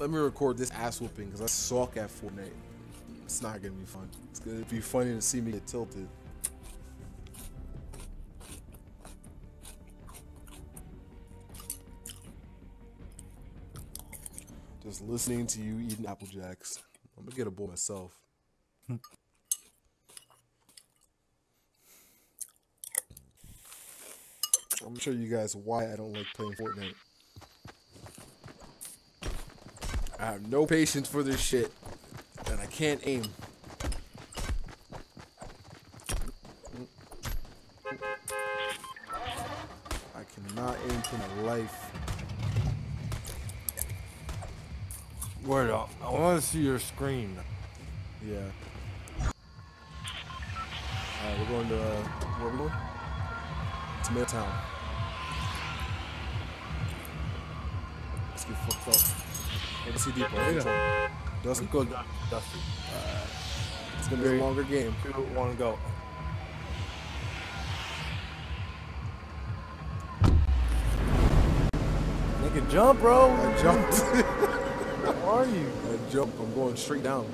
Let me record this ass whooping because I suck at Fortnite. It's not gonna be fun. It's gonna be funny to see me get tilted. Just listening to you eating Apple Jacks. I'm gonna get a bowl myself. I'm gonna show you guys why I don't like playing Fortnite. I have no patience for this shit, and I can't aim. I cannot aim for my life. Word up. I want to see your screen. Yeah. Alright, we're going to, uh, where we going? To Midtown. Let's get fucked up. ABC Depot. Yeah. Dusty? Go, Dusty. Uh, it's gonna be a longer game. Two, one, go. Nigga, jump, bro. I jumped. Where are you? I jumped. I'm going straight down.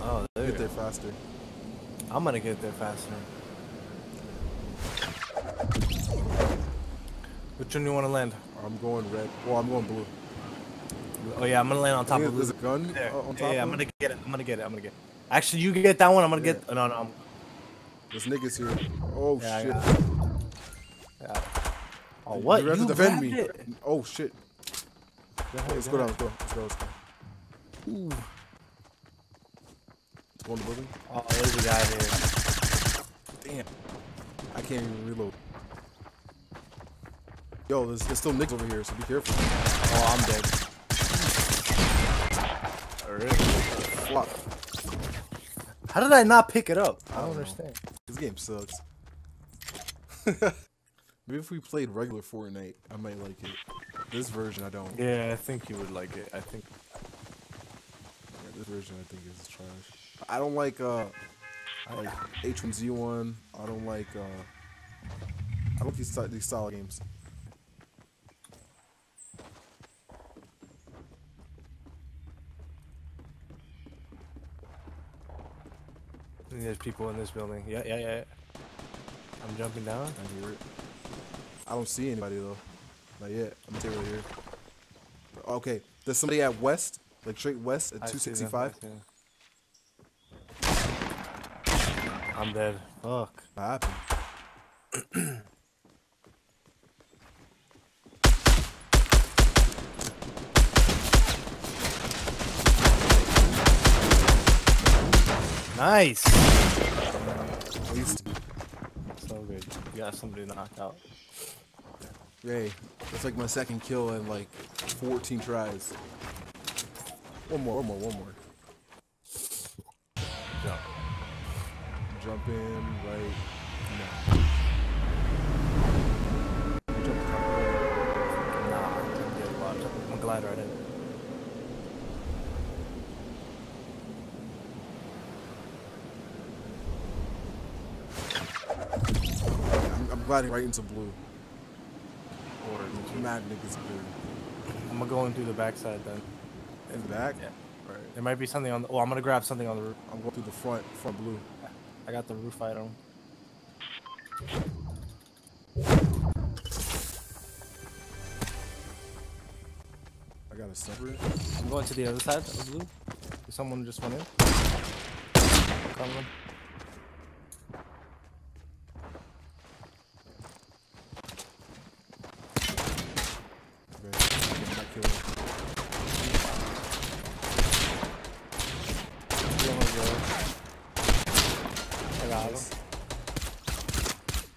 Oh, there. Get there faster. I'm gonna get there faster. Which one do you want to land? I'm going red. Well, I'm going blue. Oh yeah, I'm gonna land on top of a gun There. on top Yeah, I'm gonna get it. I'm gonna get it. I'm gonna get it. Actually, you get that one. I'm gonna Yeah. get. No, no. I'm, There's niggas here. Oh Yeah, shit. yeah. Oh what? You have to defend me. it. Oh shit. Ahead, Let's go down. Let's go. Let's go. Let's go. Ooh. Let's go in the building. Oh, there's a guy here. Damn. I can't even reload. Yo, there's, there's still niggas over here, so be careful. Oh, I'm dead. Flop. How did I not pick it up? I don't don't know. understand. This game sucks. Maybe if we played regular Fortnite, I might like it. This version, I don't. Yeah, I think you would like it. I think. Yeah, this version, I think, is trash. I don't like uh, I like H1Z1. I don't like uh, I don't like these these style games. Think there's people in this building. Yeah, yeah, yeah. I'm jumping down. I hear it. I don't see anybody though. Not yet. I'm gonna take right here. Okay, there's somebody at West, like straight west at I see them, 265. I see them. I'm dead. Fuck. What happened? Nice. At least, So good. You got somebody knocked out. yay. That's like my second kill in like 14 tries. One more, one more, one more. Jump. Jump in right now. Jump Nah, I'm gonna get a lot. I'm gonna right in. Gliding right into blue. Or mad niggas blue. I'm gonna go in through the backside then. In the back? Yeah. Right. There might be something on the. Oh, I'm gonna grab something on the roof. I'm going through the front, front blue. I got the roof item. I got a separate. I'm going to the other side of blue. Someone just went in. Coming. Okay. Get my kill. Feeling good. I got him.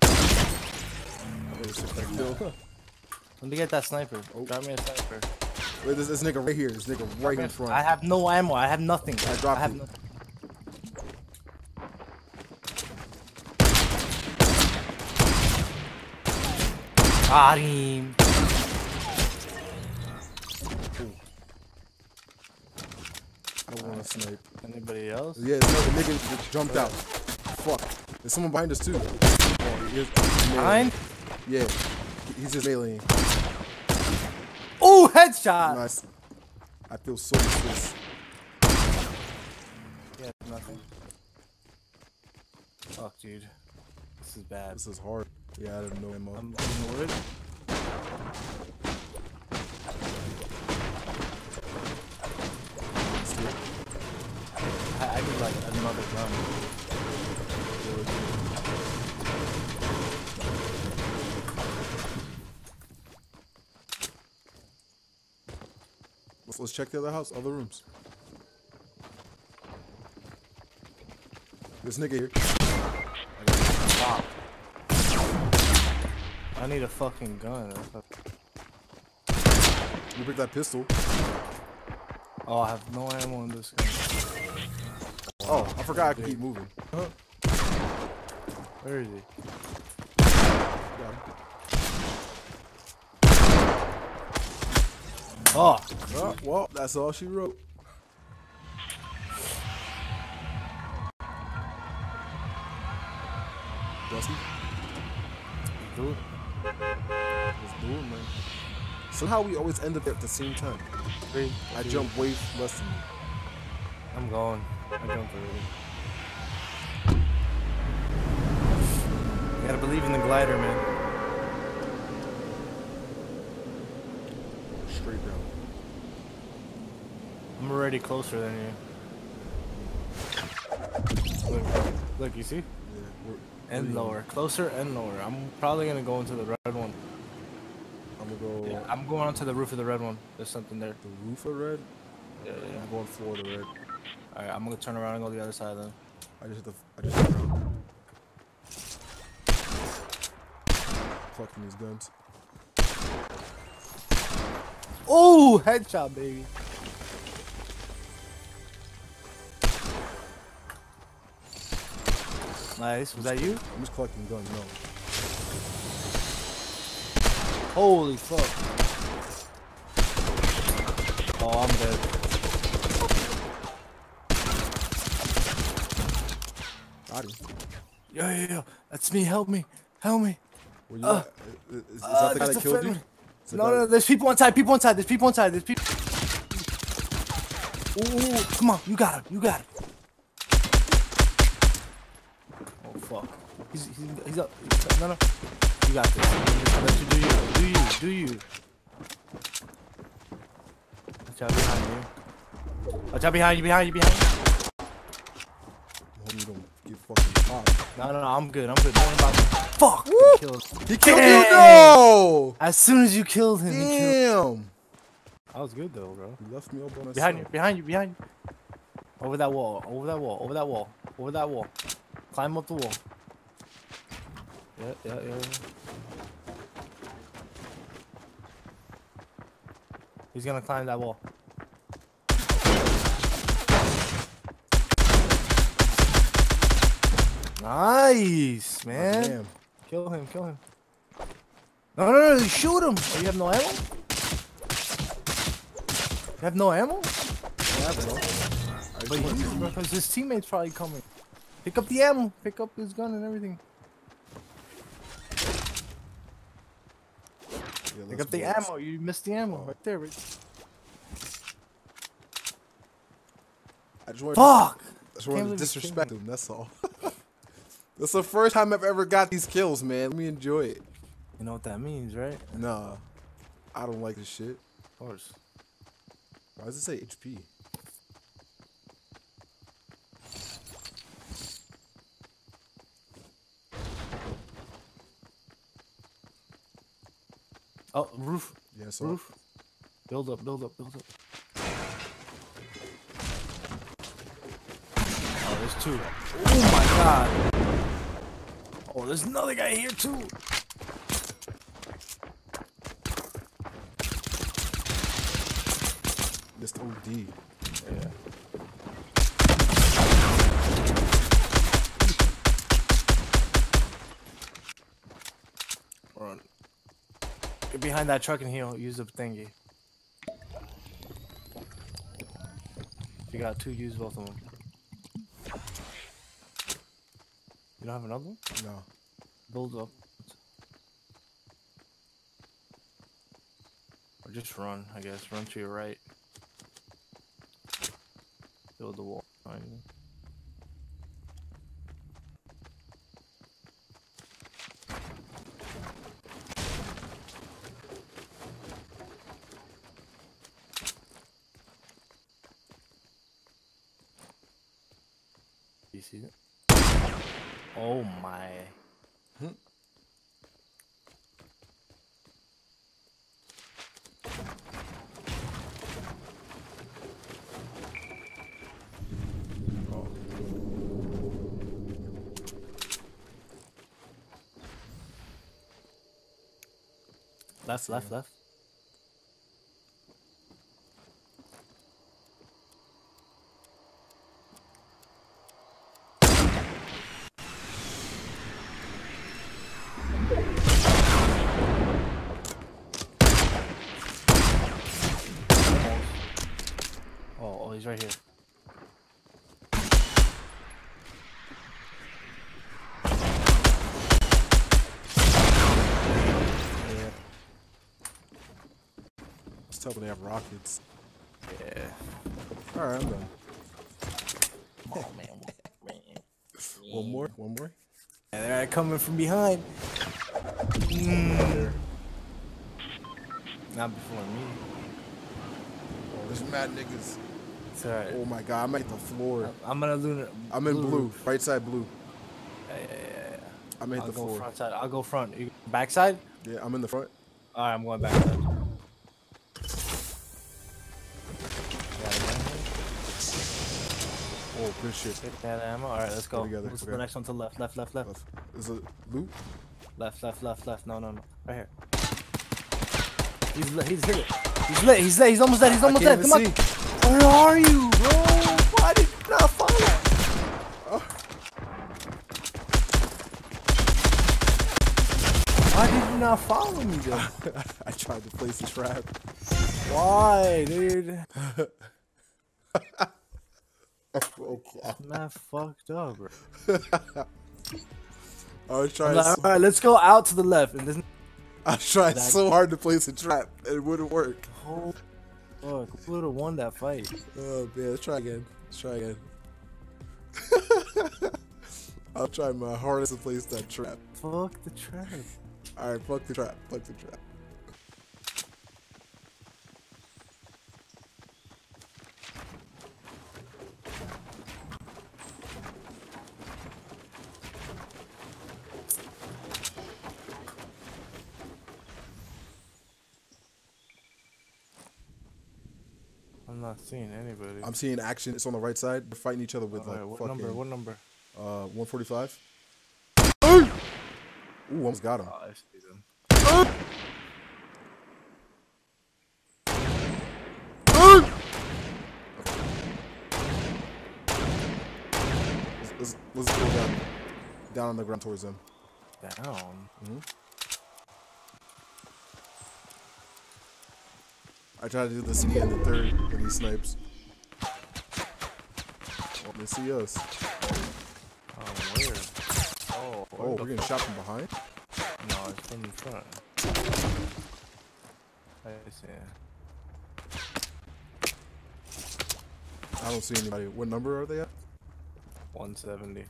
I really took that kill. Let me get that sniper. Oh. Grab me a sniper. Wait, this, this nigga right here. This nigga right in front. I have no ammo. I have nothing. I dropped have it. nothing. Got him. I don't want to snipe. Anybody else? Yeah, no, the nigga just jumped out. Fuck. There's someone behind us too. Oh, he is- Behind? Yeah. He's just alien. Oh, headshot. Nice. I feel so useless. Yeah, nothing. Fuck, dude. This is bad. This is hard. Yeah, I don't know him. I'm ignored. I, like another gun. Let's, let's check the other house, other rooms. This nigga here. Stop. I need a fucking gun. You pick that pistol. Oh, I have no ammo in this gun. Oh, I forgot I could keep moving. Where is he? Got him. Oh, Oh, well, that's all she wrote. Dusty, dude. let's do it, man. Somehow we always end up at the same time. Three. I two, jump way less than you. I'm going. I jumped already. You gotta believe in the glider, man. Straight down. I'm already closer than you. Look, look, you see? Yeah, And lower, closer and lower. I'm probably gonna go into the red one. I'm gonna go Yeah, I'm going onto the roof of the red one. There's something there. the roof of red. Yeah, yeah. I'm going floor to red. All right, I'm gonna turn around and go to the other side then. I just hit the. I just hit around. Collecting these guns. Oh, headshot, baby. Nice. Was that you? I'm just collecting guns. No. Holy fuck. Oh, I'm dead. Him. Yo, yo, yo. That's me. Help me. Help me. Where you Uh. Is, is, is Uh, that the guy that killed you? that No, no, there's people inside. People inside. There's people inside. There's people. Ooh, come on. You got him. You got him. Oh, fuck. He's, he's, he's up. He's up. No, no. You got this. I'll let you do you. Do you. Do you. Watch out behind you. Watch out behind you. Behind you. Behind you No, no, no. I'm good. I'm good. Don't about me. Fuck. He killed. He killed you. No. As soon as you killed him, he killed. Damn. That was good, though, bro. You left me all by myself. Behind you, behind you, behind you. Over that wall, over that wall, over that wall, over that wall. Climb up the wall. Yeah, yeah, yeah. yeah. He's gonna climb that wall. Nice, Oh, man. damn. Kill him, kill him. No, no, no, shoot him. Oh, you have no ammo? You have no ammo? Yeah, bro. I just But because his teammates probably coming. Pick up the ammo. Pick up his gun and everything. yeah, Pick up the vote. ammo. You missed the ammo right there. Rich. I just wanted, Fuck. I just Can't wanted to disrespect him. That's all. That's the first time I've ever got these kills, man. Let me enjoy it. You know what that means, right? Nah, I don't like this shit. Of course. Why does it say HP? Oh, roof. Yeah, so Roof. Build up, build up, build up. Oh, there's two. Oh my god. Oh, there's another guy here too. just OD. Yeah. Run. Get behind that truck and he'll use the thingy. You got two, use both of them. Have another one? No. Build up. Or just run, I guess. Run to your right. Build the wall. behind you. You see it? Oh my. Left, left, left. It's tough when they have rockets. Yeah. Alright, I'm done. Come on, man. man. One more? One more? And they're coming from behind. There. Not before me. Oh, there's mad niggas. Oh my god, I'm at the floor. I'm gonna lunar. I'm in blue. roof. Right side blue. Yeah, yeah, yeah. I'm at I'll the go floor. front side. I'll go front. You backside? Yeah, I'm in the front. Alright, I'm going. Yeah, good shit. Get that ammo. Alright, let's go. together, What's okay. the next one to left? Left, left, left. Left. Is it loot? Left, left, left, left. No, no, no. Right here. He's lit. He's hit. He's lit. He's lit. He's almost dead. He's almost dead. Come even on. Where are you, bro? Why did you not follow? Ah. Why did you not follow me, though? I tried to place a trap. Why, dude? Not fucked up, bro. I was trying. like, so, all right, let's go out to the left. And this I trying That- so hard to place a trap, and it wouldn't work. whole fuck, we would have won that fight. Oh man, let's try again. Let's try again. I'll try my hardest to place that trap. Fuck the trap. All right, fuck the trap. Fuck the trap. Seeing anybody. I'm seeing action. It's on the right side. They're fighting each other with like Alright, what fucking number? What number? uh 145. Ooh, almost got him. Oh, I see them. Let's, let's, let's go down, down on the ground towards them. Down. I try to do the sneak in the third when he snipes. Oh, they see us. Oh, where? Oh, where Oh, we're getting shot from behind. No, it's from the front. I see. I don't see anybody. What number are they at? 170.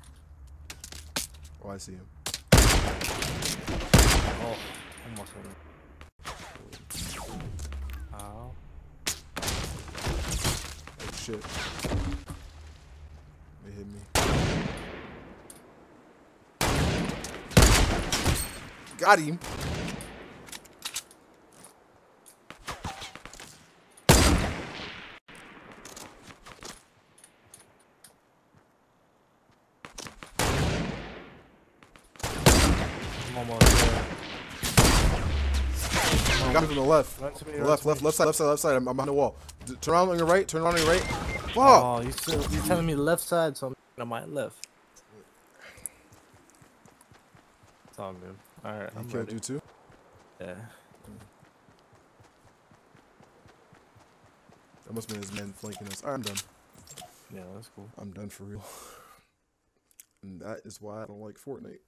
Oh, I see him. Oh, almost hit him. Shit. They hit me. Got him. I'm almost there. Got him from the left. Run to me, run Left, to left, me. left side, left side, left side. I'm, I'm behind the wall. D- turn around on your right. Turn around on your right. Fuck. Oh, you still, you're telling me left side, so I'm on my left. It's all good. Alright, he I'm killed ready. you too. Yeah. That must have been his men flanking us. Alright, I'm done. Yeah, that's cool. I'm done for real. And that is why I don't like Fortnite.